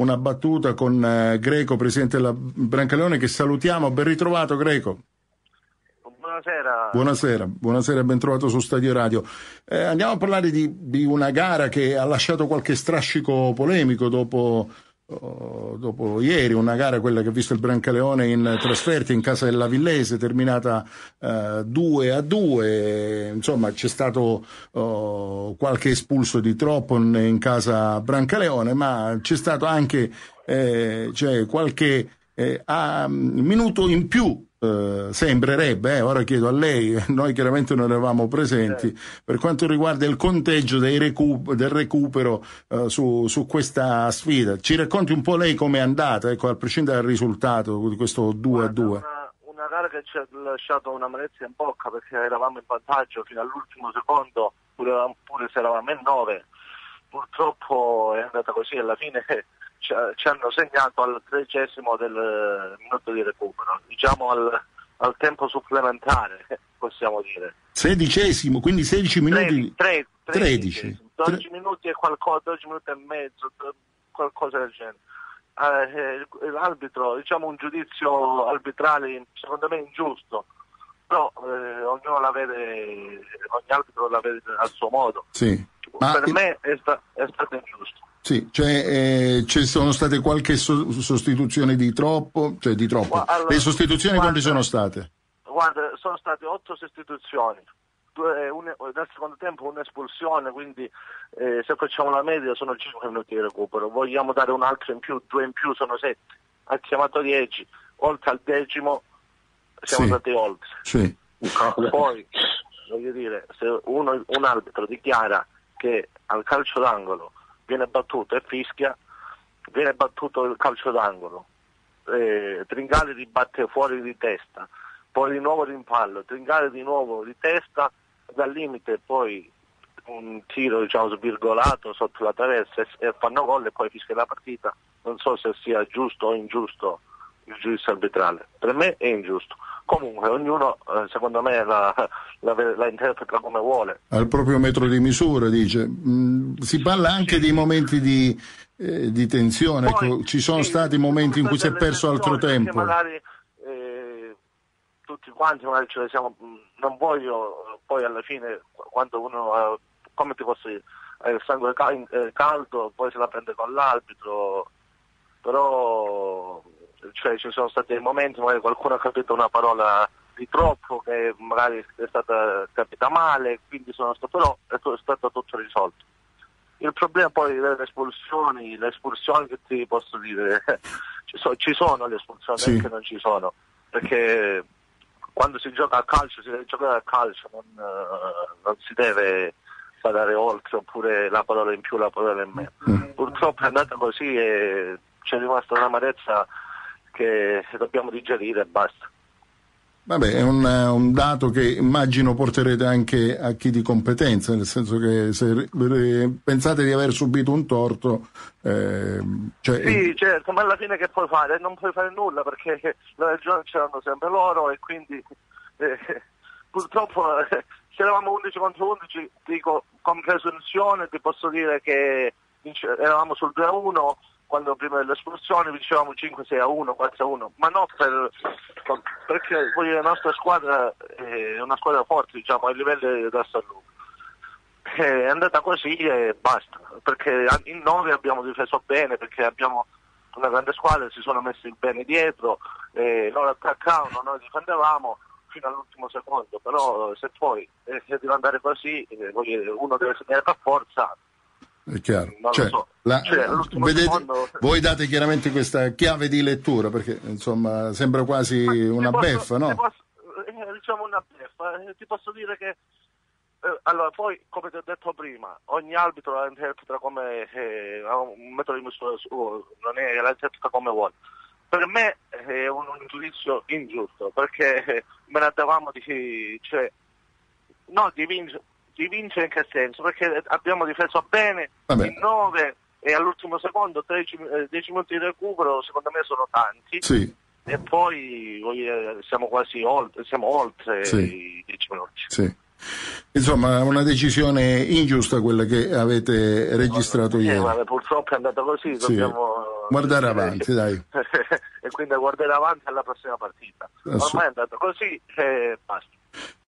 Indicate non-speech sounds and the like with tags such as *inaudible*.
una battuta con eh, Greco, presidente della Brancaleone, che salutiamo. Ben ritrovato Greco. Buonasera. Buonasera, buonasera, ben trovato su Stadio Radio. Eh, andiamo a parlare di, di, una gara che ha lasciato qualche strascico polemico dopo, oh, dopo, ieri, una gara quella che ha visto il Brancaleone in trasferta in casa della Villese, terminata eh, 2 a 2. Insomma, c'è stato oh, qualche espulso di troppo in, casa Brancaleone, ma c'è stato anche eh, cioè, qualche eh, minuto in più eh, sembrerebbe, eh, ora chiedo a lei, *laughs* noi chiaramente non eravamo presenti, per quanto riguarda il conteggio recu- del recupero eh, su, su, questa sfida. Ci racconti un po' lei com'è andata, ecco, a prescindere dal risultato di questo 2 a 2. Una, gara che ci ha lasciato una amarezza in bocca perché eravamo in vantaggio fino all'ultimo secondo, pure, pure se eravamo in 9. Purtroppo è andata così, alla fine ci, ci hanno segnato al tredicesimo del eh, minuto di recupero, diciamo al, al tempo supplementare, *laughs* possiamo dire. Sedicesimo, quindi 16 minuti? 13. 13. 12 minuti e qualcosa, 12 minuti e mezzo, qualcosa del genere. Eh, eh, l'arbitro, diciamo un giudizio arbitrale secondo me ingiusto, però eh, ognuno la vede, ogni arbitro la vede al suo modo. Sì. Per me è, sta, è stato ingiusto. Sì, cioè, eh, ci sono state qualche so- sostituzione di troppo, cioè di troppo. Allora, Le sostituzioni guarda, quante sono state? Guarda, sono state otto sostituzioni. Due, un, nel secondo tempo un'espulsione, quindi eh, se facciamo la media sono 5 minuti di recupero. Vogliamo dare un altro in più, due in più sono 7. Ha chiamato 10, oltre al decimo siamo sì. andati oltre. Sì. Poi, voglio dire, se uno, un arbitro dichiara che al calcio d'angolo viene battuto e fischia, viene battuto il calcio d'angolo, eh, Tringali ribatte fuori di testa, poi di nuovo rimpallo, Tringali di nuovo di testa, dal limite poi un tiro diciamo svirgolato sotto la traversa e fanno gol e poi fischia la partita. Non so se sia giusto o ingiusto il giudizio arbitrale, per me è ingiusto. Comunque ognuno eh, secondo me la, la, la, interpreta come vuole. Al proprio metro di misura dice. Mm, si parla anche sì. di momenti di, eh, di tensione, Poi, ecco, ci sono sì, stati momenti in cui si è perso altro tempo. Magari eh, tutti quanti magari ce ne siamo, mm, non voglio poi alla fine quando uno, come ti posso dire, ha il sangue eh, caldo, poi se la prende con l'arbitro, però cioè ci sono stati dei momenti, magari qualcuno ha capito una parola di troppo che magari è stata capita male, quindi sono stato, però è stato tutto risolto. Il problema poi delle espulsioni, le espulsioni che ti posso dire, *laughs* ci, so, ci sono le espulsioni, sì. anche non ci sono, perché quando si gioca a calcio, si deve giocare a calcio, non, uh, non si deve andare oltre oppure la parola in più, la parola in meno. Mm. Purtroppo è andata così e c'è rimasta un'amarezza che dobbiamo digerire e basta. Vabbè, è un, un, dato che immagino porterete anche a chi di competenza, nel senso che se pensate di aver subito un torto... Eh, cioè... Sì, certo, ma alla fine che puoi fare? Non puoi fare nulla perché *laughs* le ragioni c'erano sempre loro e quindi eh, *laughs* purtroppo eh, se eravamo 11 contro 11, dico con presunzione ti posso dire che eravamo sul 2 a 1 quando prima dell'espulsione dicevamo 5-6 a 1, 4 a 1, ma non per, perché poi la nostra squadra è una squadra forte diciamo, a livello da Sallugo. È andata così e basta, perché in 9 abbiamo difeso bene, perché abbiamo una grande squadra, si sono messi bene dietro, loro attaccavano, noi difendevamo fino all'ultimo secondo, però se poi eh, deve andare così, eh, uno deve segnare per forza, è chiaro. Cioè, so. la, cioè, vedete, secondo... Voi date chiaramente questa chiave di lettura perché insomma sembra quasi una posso, beffa, no? Posso, eh, diciamo una beffa. Eh, ti posso dire che eh, allora poi come ti ho detto prima ogni arbitro la interpreta come eh, un metodo di misura suo, non è la interpreta come vuole. Per me è un, un giudizio ingiusto perché me ne davamo di cioè, no, di vincere di vincere in che senso? Perché abbiamo difeso bene Vabbè. in 9 e all'ultimo secondo 10, 10 minuti di recupero secondo me sono tanti. Sì. E poi siamo quasi oltre, siamo oltre sì. i 10 minuti. Sì. Insomma, una decisione ingiusta quella che avete registrato eh, ieri. purtroppo è andata così, dobbiamo Guardare avanti, dai. *laughs* e quindi guardare avanti alla prossima partita. Ormai è andato così e basta.